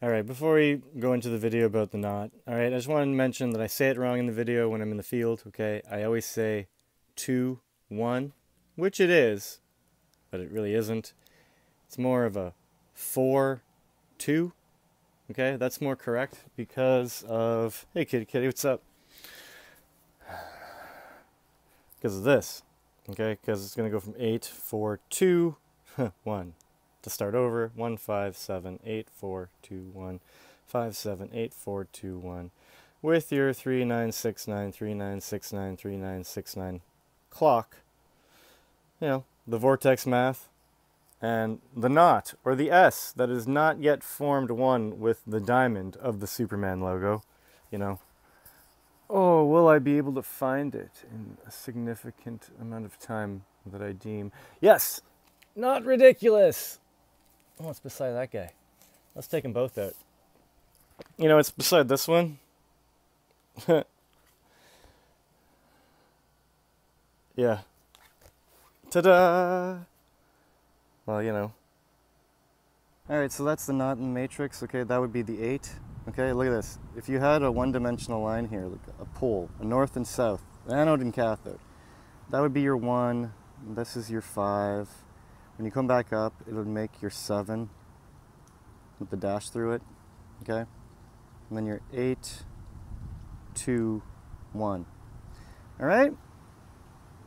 All right, before we go into the video about the knot, all right, I just want to mention that I say it wrong in the video when I'm in the field, okay? I always say 2, 1, which it is, but it really isn't. It's more of a 4, 2, okay? That's more correct because of, hey kitty kitty, what's up? Because of this, okay? Because it's going to go from 8, 4, 2, 1 to start over 1 5 7 8 4 2 1 5 7 8 4 2 1 with your 3969 3969 3969 clock you know the vortex math and the knot or the S that is not yet formed one with the diamond of the Superman logo you know. Oh will I be able to find it in a significant amount of time that I deem? Yes! Not ridiculous Oh, it's beside that guy. Let's take them both out. You know, it's beside this one. yeah. Ta-da! Well, you know. Alright, so that's the knot in matrix. Okay, that would be the 8. Okay, look at this. If you had a one-dimensional line here, like a pole, a north and south, anode and cathode, that would be your 1. This is your 5. When you come back up, it'll make your 7 with the dash through it, okay? And then your eight, two, one. All right?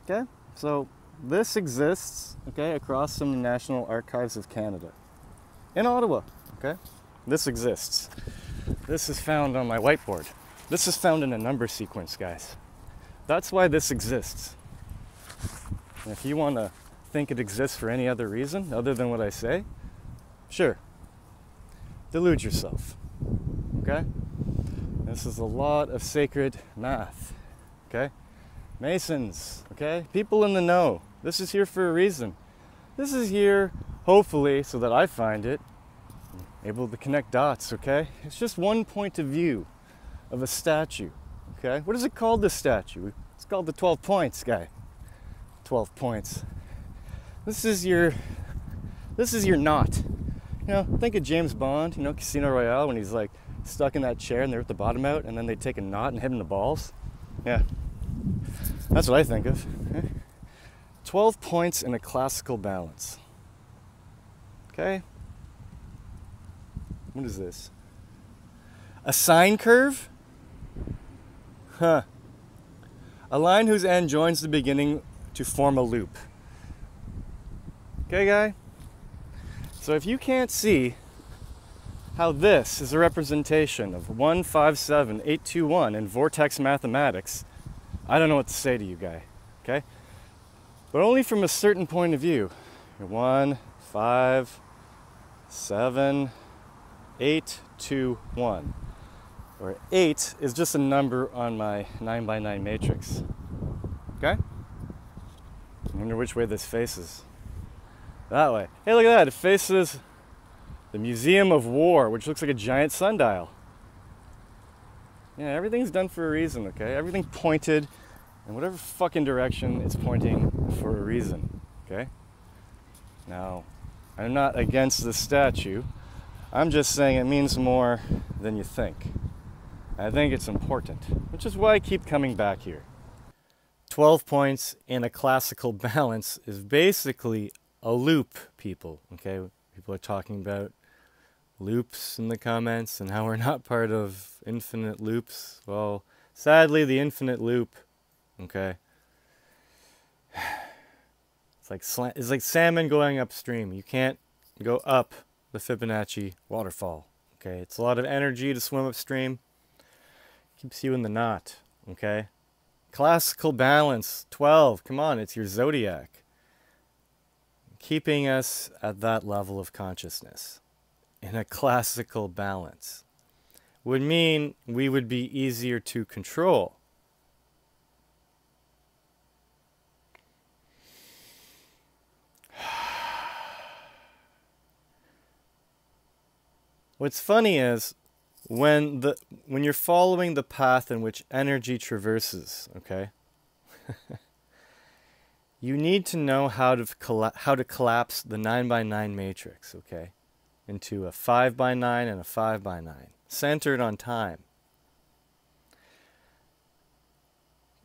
Okay, so this exists, okay, across some National Archives of Canada in Ottawa, okay? This exists. This is found on my whiteboard. This is found in a number sequence, guys. That's why this exists. And if you want to think it exists for any other reason other than what I say, sure. Delude yourself. Okay? This is a lot of sacred math. Okay? Masons, okay? People in the know. This is here for a reason. This is here, hopefully, so that I find it, able to connect dots, okay? It's just one point of view of a statue, okay? What is it called, this statue? It's called the 12 points guy. 12 points. This is your this is your knot. You know, think of James Bond, you know, Casino Royale when he's like stuck in that chair and they're rip the bottom out and then they take a knot and hit him in the balls. Yeah. That's what I think of. 12 points in a classical balance. Okay? What is this? A sine curve? Huh. A line whose end joins the beginning to form a loop. Okay, guy? So if you can't see how this is a representation of 157821 in vortex mathematics, I don't know what to say to you, guy. Okay? But only from a certain point of view. One, five, seven, eight, two, one. Where eight is just a number on my nine by nine matrix. Okay? I wonder which way this faces. That way. Hey, look at that. It faces the Museum of War, which looks like a giant sundial. Yeah, everything's done for a reason, okay? Everything pointed in whatever fucking direction it's pointing for a reason, okay? Now, I'm not against the statue. I'm just saying it means more than you think. I think it's important, which is why I keep coming back here. 12 points in a classical balance is basically a loop, people. Okay, people are talking about loops in the comments and how we're not part of infinite loops. Well, sadly, the infinite loop, okay, it's like it's like salmon going upstream. You can't go up the Fibonacci waterfall. Okay, it's a lot of energy to swim upstream. Keeps you in the knot. Okay, classical balance 12. Come on, it's your zodiac keeping us at that level of consciousness in a classical balance would mean we would be easier to control. What's funny is when the when you're following the path in which energy traverses, okay? you need to know how to how to collapse the 9 by 9 matrix, okay? into a 5 by 9 and a 5 by 9 centered on time.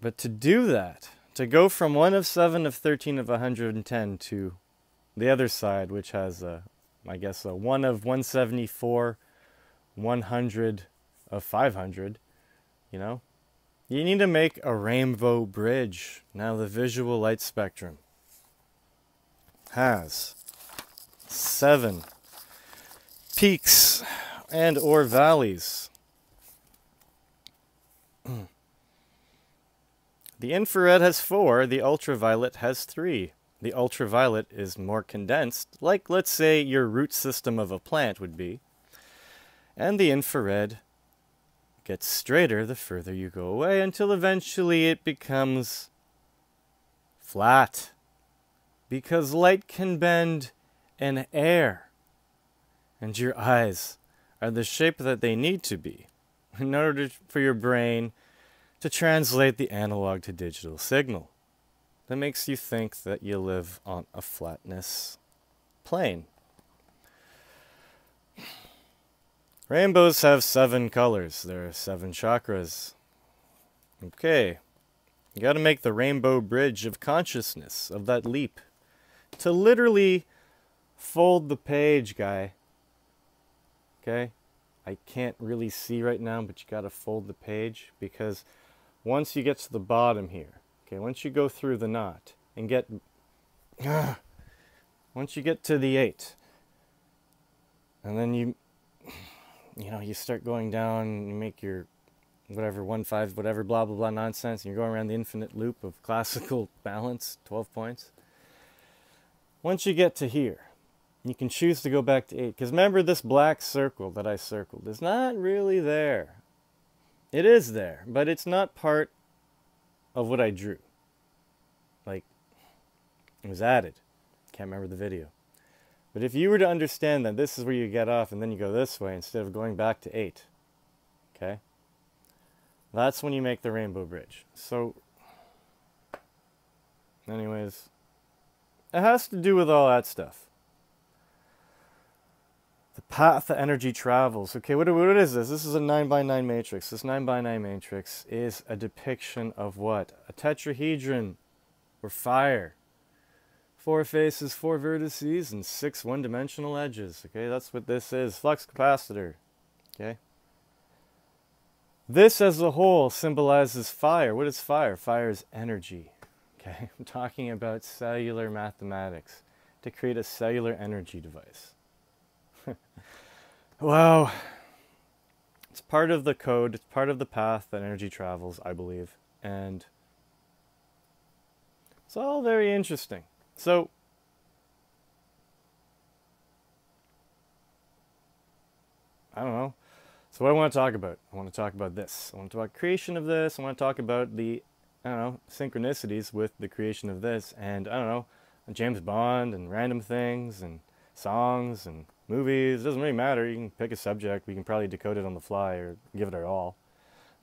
But to do that, to go from 1 of 7 of 13 of 110 to the other side, which has a, I guess, a 1 of 174, 100 of 500, you know, you need to make a rainbow bridge. Now the visual light spectrum has seven peaks and or valleys. the infrared has four, the ultraviolet has three. The ultraviolet is more condensed, like let's say your root system of a plant would be. And the infrared gets straighter the further you go away until eventually it becomes flat. Because light can bend in air. And your eyes are the shape that they need to be in order for your brain to translate the analog to digital signal. That makes you think that you live on a flatness plane. Rainbows have seven colors. There are seven chakras. Okay. You got to make the rainbow bridge of consciousness, of that leap. To literally fold the page, guy. Okay? I can't really see right now, but you got to fold the page because once you get to the bottom here, okay, once you go through the knot and get, uh, once you get to the eight, and then you you know, you start going down, you make your whatever, one, five, whatever, blah, blah, blah nonsense, and you're going around the infinite loop of classical balance, 12 points. Once you get to here, you can choose to go back to 8. Because remember, this black circle that I circled is not really there. It is there, but it's not part of what I drew. Like, it was added. Can't remember the video. But if you were to understand that this is where you get off and then you go this way instead of going back to 8, okay? That's when you make the rainbow bridge. So, anyways, it has to do with all that stuff. The path that energy travels. Okay, what, what is this? This is a 9 by 9 matrix. This 9 by 9 matrix is a depiction of what? A tetrahedron or fire four faces, four vertices, and six one-dimensional edges. Okay, that's what this is. Flux capacitor. Okay. This as a whole symbolizes fire. What is fire? Fire is energy. Okay, I'm talking about cellular mathematics to create a cellular energy device. wow. It's part of the code, it's part of the path that energy travels, I believe. And it's all very interesting. So, I don't know. So what I want to talk about? I want to talk about this. I want to talk about creation of this. I want to talk about the, I don't know, synchronicities with the creation of this. And I don't know, James Bond and random things and songs and movies. It doesn't really matter. You can pick a subject. We can probably decode it on the fly or give it our all.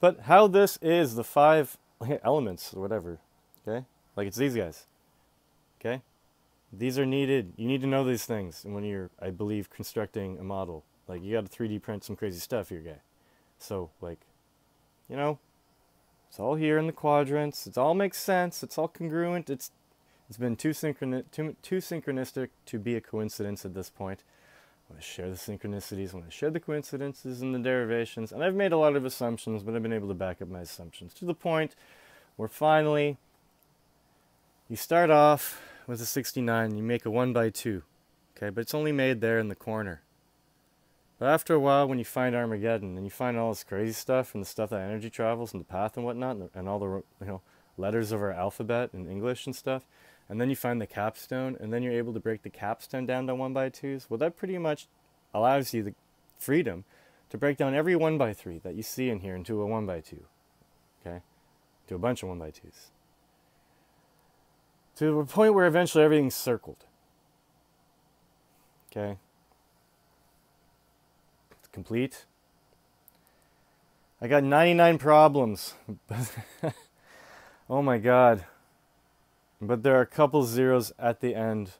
But how this is the five elements or whatever, okay? Like it's these guys. Okay? These are needed. You need to know these things when you're, I believe, constructing a model. Like, you got to 3D print some crazy stuff here, guy. So, like, you know, it's all here in the quadrants. It all makes sense. It's all congruent. It's it's been too, synchroni- too, too synchronistic to be a coincidence at this point. I'm going to share the synchronicities. I'm going to share the coincidences and the derivations. And I've made a lot of assumptions, but I've been able to back up my assumptions to the point where finally you start off with a 69, you make a 1 by 2. Okay, but it's only made there in the corner. But after a while, when you find Armageddon and you find all this crazy stuff and the stuff that energy travels and the path and whatnot, and, and all the you know letters of our alphabet in English and stuff, and then you find the capstone, and then you're able to break the capstone down to one by twos. Well, that pretty much allows you the freedom to break down every one by three that you see in here into a one by two. Okay, to a bunch of one by twos to the point where eventually everything's circled. Okay? It's complete. I got 99 problems. oh my god. But there are a couple zeros at the end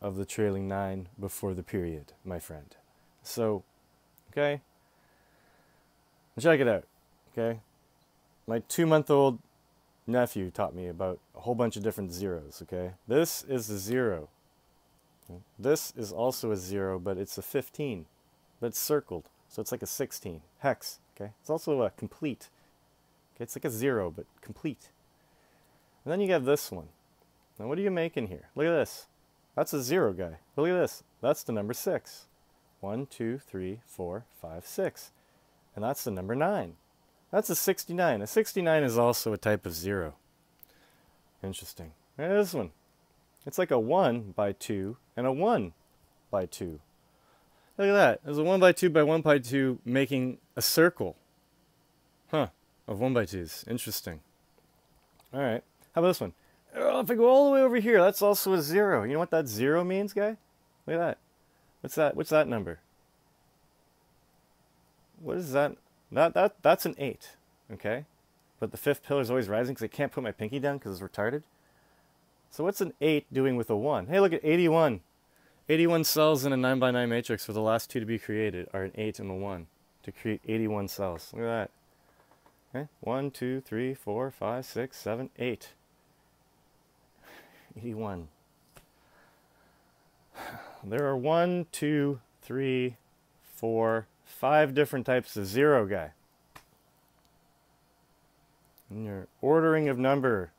of the trailing 9 before the period, my friend. So, okay? Check it out, okay? My two month old nephew taught me about a whole bunch of different zeros, okay? This is a zero. This is also a zero, but it's a 15, but it's circled, so it's like a 16, hex, okay? It's also a complete. Okay, it's like a zero, but complete. And then you get this one. Now what are you making here? Look at this. That's a zero guy. Look at this. That's the number six. One, two, three, four, five, six. And that's the number nine. That's a 69. A 69 is also a type of zero. Interesting. And this one. It's like a 1 by 2 and a 1 by 2. Look at that. There's a 1 by 2 by 1 by 2 making a circle. Huh. Of 1 by 2s. Interesting. All right. How about this one? Oh, if I go all the way over here, that's also a 0. You know what that 0 means, guy? Look at that. What's that? What's that number? What is that? That, that That's an 8, okay? But the fifth pillar is always rising because I can't put my pinky down because it's retarded. So what's an 8 doing with a 1? Hey, look at 81. 81 cells in a 9 by 9 matrix for the last two to be created are an 8 and a 1 to create 81 cells. Look at that. Okay, 1, 2, 3, 4, 5, 6, 7, 8. 81. There are one, two, three, four, five different types of zero guy. And your ordering of number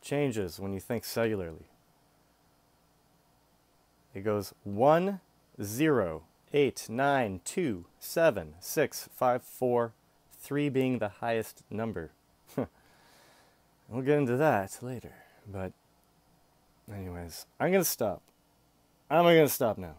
changes when you think cellularly. It goes 1, 0, 8, 9, 2, 7, 6, 5, 4, 3 being the highest number. we'll get into that later. But, anyways, I'm going to stop. I'm going to stop now.